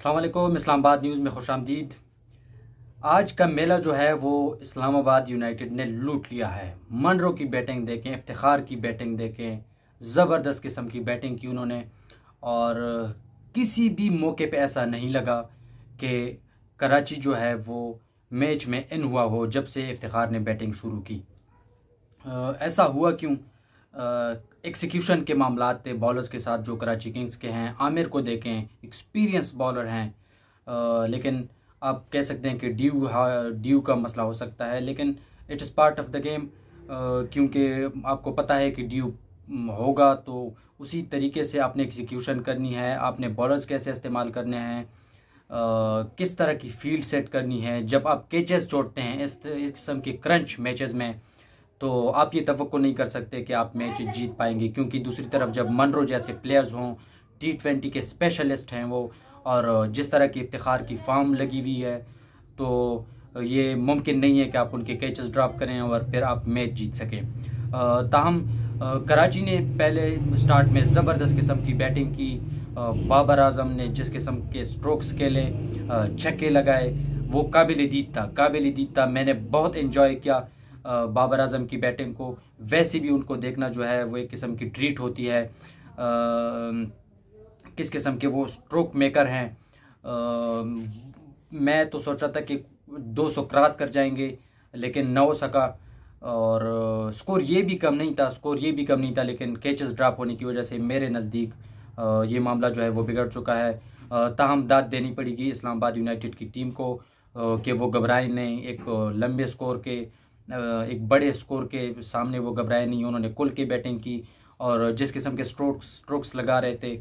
अल्लाम Islamabad news में खुश आमदीद। आज का मेला जो है, वो इस्लामाबाद यूनाइटेड ने लूट लिया है। मनरो की बैटिंग देखें इफ्तार की बैटिंग देखें, ज़बरदस्त किस्म की बैटिंग की उन्होंने। और किसी भी मौके पे ऐसा नहीं लगा कि कराची जो है, वो मैच में इन हुआ हो, जब से इफ्तार ने बैटिंग शुरू की। ऐसा हुआ क्यों? एक्सिक्यूशन के मामला थे बॉलर्स के साथ जो कराची किंग्स के हैं, आमिर को देखें एक्सपीरियंस बॉलर हैं। लेकिन आप कह सकते हैं कि ड्यू ड्यू का मसला हो सकता है, लेकिन it is part of the game क्योंकि आपको पता है कि ड्यू होगा तो उसी तरीके से आपने एग्जीक्यूशन करनी है, आपने बॉलर्स कैसे इस्तेमाल करने हैं किस तरह की फ़ील्ड सेट करनी है, जब आप कैचेस जोड़ते हैं, इस इस किस्म के क्रंच मैचेस में तो आप ये तो नहीं कर सकते कि आप मैच जीत पाएँगे, क्योंकि दूसरी तरफ़ जब मनरो जैसे प्लेयर्स हों टी ट्वेंटी के स्पेशलिस्ट हैं वो, और जिस तरह की इफ्तार की फॉर्म लगी हुई है तो ये मुमकिन नहीं है कि आप उनके कैचेस ड्रॉप करें और फिर आप मैच जीत सकें। ताहम कराची ने पहले स्टार्ट में ज़बरदस्त किस्म की बैटिंग की बाबर आज़म ने जिस किस्म के स्ट्रोक्स खेले छक्के लगाए, वो काबिल दीद था। काबिल दीद था, मैंने बहुत इन्जॉय किया। बाबर आज़म की बैटिंग को वैसे भी उनको देखना जो है वो एक किस्म की ट्रीट होती है। आ, किस किस्म के वो स्ट्रोक मेकर हैं। आ, मैं तो सोचा था कि 200 क्रॉस कर जाएँगे लेकिन न हो सका। और स्कोर ये भी कम नहीं था स्कोर ये भी कम नहीं था लेकिन कैचेस ड्रॉप होने की वजह से मेरे नज़दीक ये मामला जो है वो बिगड़ चुका है। ताहम दाद देनी पड़ेगी इस्लामाबाद यूनाइटेड की टीम को कि वो घबराए नहीं एक लंबे स्कोर के एक बड़े स्कोर के सामने वो घबराए नहीं, उन्होंने कुल की बैटिंग की और जिस किस्म के स्ट्रोक्स स्ट्रोक्स लगा रहे थे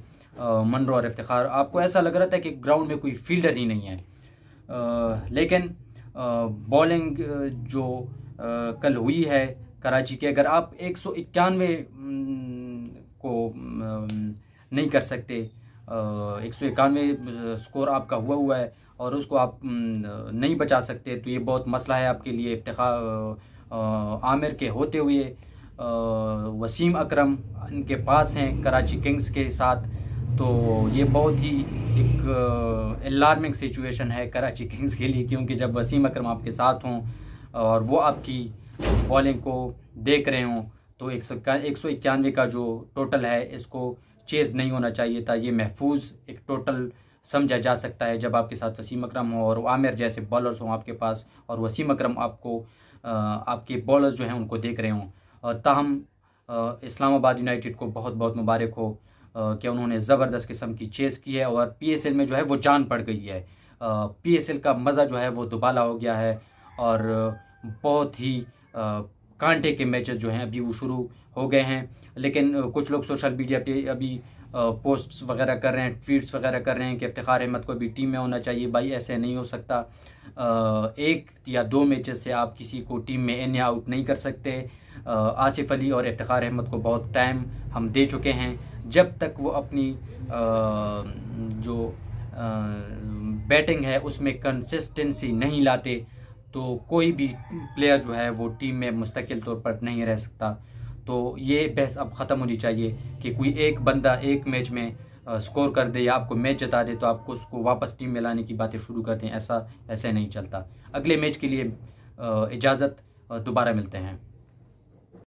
मनरो और इफ्तार आपको ऐसा लग रहा था कि ग्राउंड में कोई फील्डर ही नहीं है। लेकिन बॉलिंग जो कल हुई है कराची के, अगर आप एक सौ इक्यानवे को नहीं कर सकते एक सौ इक्यानवे स्कोर आपका हुआ हुआ है और उसको आप नहीं बचा सकते तो ये बहुत मसला है आपके लिए इफ्तार आमिर के होते हुए। वसीम अकरम इनके पास हैं, कराची किंग्स के साथ। तो ये बहुत ही एक अलार्मिंग सिचुएशन है कराची किंग्स के लिए, क्योंकि जब वसीम अकरम आपके साथ हों और वो आपकी बॉलिंग को देख रहे हों तो एक सौ इक्यानवे का जो टोटल है, इसको चेज़ नहीं होना चाहिए था, ये महफूज एक टोटल समझा जा सकता है जब आपके साथ वसीम अकरम हो और आमिर जैसे बॉलर्स हों आपके पास और वसीम अकरम आपको आपके बॉलर्स जो हैं उनको देख रहे हों। ताहम इस्लामाबाद यूनाइटेड को बहुत बहुत मुबारक हो कि उन्होंने ज़बरदस्त किस्म की चेज़ की है और पीएसएल में जो है वो जान पड़ गई है। पीएसएल का मज़ा जो है वो दुबाला हो गया है और बहुत ही कांटे के मैचेस जो हैं, अभी वो शुरू हो गए हैं। लेकिन कुछ लोग सोशल मीडिया पे अभी पोस्ट्स वगैरह कर रहे हैं ट्वीट्स वगैरह कर रहे हैं कि इफ्तार अहमद को भी टीम में होना चाहिए। भाई, ऐसे नहीं हो सकता। एक या दो मैचेस से आप किसी को टीम में इन या आउट नहीं कर सकते। आसिफ अली और इफ्तार अहमद को बहुत टाइम हम दे चुके हैं। जब तक वो अपनी जो बैटिंग है, उसमें कंसिस्टेंसी नहीं लाते तो कोई भी प्लेयर जो है वो टीम में मुस्तकिल तौर पर नहीं रह सकता। तो ये बहस अब ख़त्म होनी चाहिए कि कोई एक बंदा एक मैच में स्कोर कर दे या आपको मैच जता दे तो आपको उसको वापस टीम में लाने की बातें शुरू कर दें। ऐसा, ऐसे नहीं चलता। अगले मैच के लिए इजाज़त दोबारा मिलते हैं।